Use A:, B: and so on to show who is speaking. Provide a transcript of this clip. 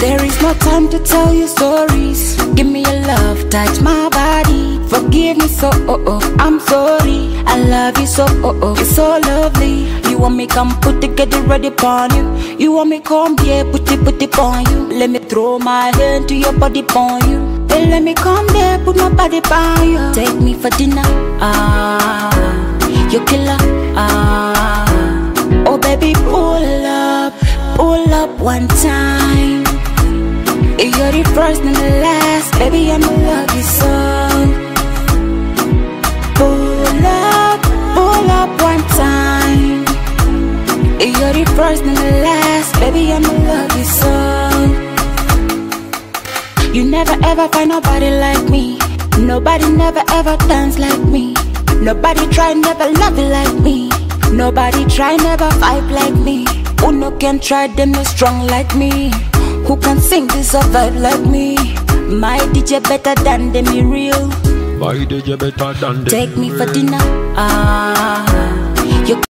A: There is no time to tell you stories. Give me your love, touch my body. Forgive me so, oh oh, I'm sorry. I love you so, oh oh, it's so lovely. You want me come put it ready upon you. You want me come here, put it, put it on you. Let me throw my hand to your body upon you. Then let me come there, put my body by you. Take me for dinner, ah, you killer, ah. Oh baby, pull up, pull up one time. You're the first and the last, baby. I'ma love you so. Pull up, pull up one time. You're the first and the last, baby. Love you so. You never ever find nobody like me. Nobody never ever dance like me. Nobody try never love you like me. Nobody try never vibe like me. Who no can try them no strong like me. Who can sing this a vibe like me? My DJ better than them, me real.
B: Did you better than them?
A: Take me for dinner, ah.